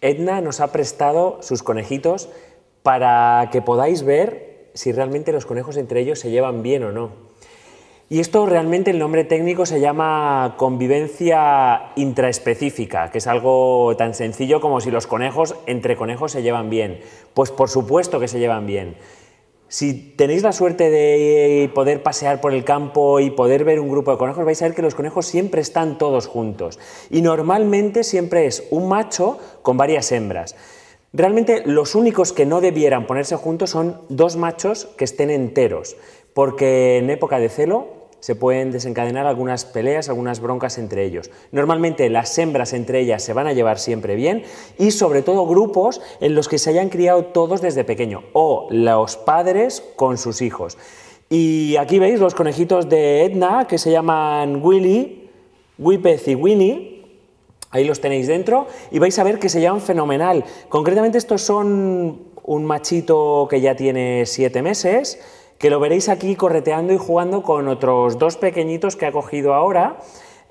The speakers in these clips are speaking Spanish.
Edna nos ha prestado sus conejitos para que podáis ver si realmente los conejos entre ellos se llevan bien o no. Y esto realmente el nombre técnico se llama convivencia intraespecífica, que es algo tan sencillo como si los conejos entre conejos se llevan bien. Pues por supuesto que se llevan bien. Si tenéis la suerte de poder pasear por el campo y poder ver un grupo de conejos, vais a ver que los conejos siempre están todos juntos. Y normalmente siempre es un macho con varias hembras. Realmente los únicos que no debieran ponerse juntos son dos machos que estén enteros, porque en época de celo se pueden desencadenar algunas peleas, algunas broncas entre ellos. Normalmente las hembras entre ellas se van a llevar siempre bien y sobre todo grupos en los que se hayan criado todos desde pequeño o los padres con sus hijos. Y aquí veis los conejitos de Edna que se llaman Willy, Whippet y Winnie. Ahí los tenéis dentro y vais a ver que se llevan fenomenal. Concretamente estos son un machito que ya tiene siete meses, que lo veréis aquí correteando y jugando con otros dos pequeñitos que ha cogido ahora,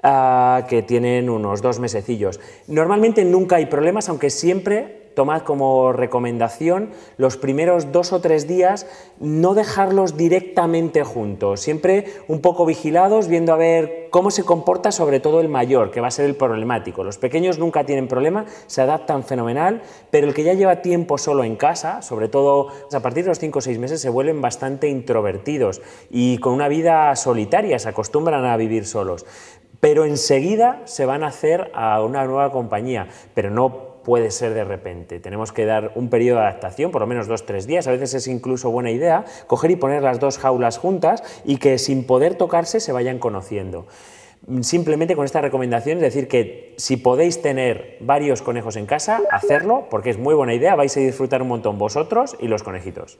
ah, que tienen unos dos mesecillos. Normalmente nunca hay problemas, aunque siempre tomad como recomendación los primeros dos o tres días no dejarlos directamente juntos, siempre un poco vigilados, viendo a ver cómo se comporta sobre todo el mayor, que va a ser el problemático. Los pequeños nunca tienen problema, se adaptan fenomenal, pero el que ya lleva tiempo solo en casa, sobre todo a partir de los 5 o 6 meses, se vuelven bastante introvertidos y con una vida solitaria, se acostumbran a vivir solos. Pero enseguida se van a hacer a una nueva compañía, pero no puede ser de repente. Tenemos que dar un periodo de adaptación, por lo menos dos, tres días. A veces es incluso buena idea coger y poner las dos jaulas juntas y que sin poder tocarse se vayan conociendo. Simplemente con esta recomendación es decir que si podéis tener varios conejos en casa, hacerlo, porque es muy buena idea, vais a disfrutar un montón vosotros y los conejitos.